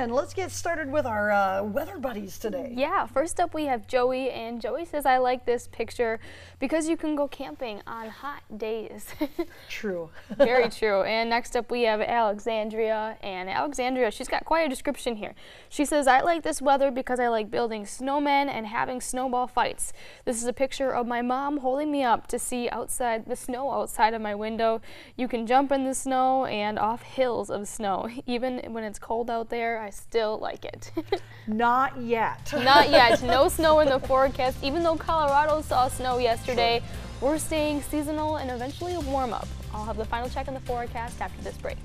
and let's get started with our uh, weather buddies today. Yeah, first up we have Joey, and Joey says, I like this picture because you can go camping on hot days. True. Very true. And next up we have Alexandria, and Alexandria, she's got quite a description here. She says, I like this weather because I like building snowmen and having snowball fights. This is a picture of my mom holding me up to see outside the snow outside of my window. You can jump in the snow and off hills of snow. Even when it's cold out there, I still like it. Not yet. Not yet. No snow in the forecast. Even though Colorado saw snow yesterday, we're staying seasonal and eventually a warm up. I'll have the final check on the forecast after this break.